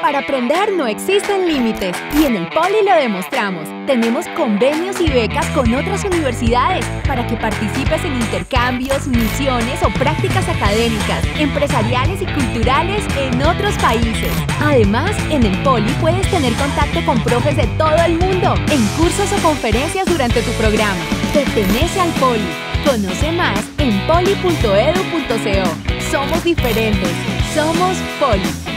Para aprender no existen límites y en el Poli lo demostramos. Tenemos convenios y becas con otras universidades para que participes en intercambios, misiones o prácticas académicas, empresariales y culturales en otros países. Además, en el Poli puedes tener contacto con profes de todo el mundo en cursos o conferencias durante tu programa. Pertenece al Poli. Conoce más en poli.edu.co. Somos diferentes. Somos Poli.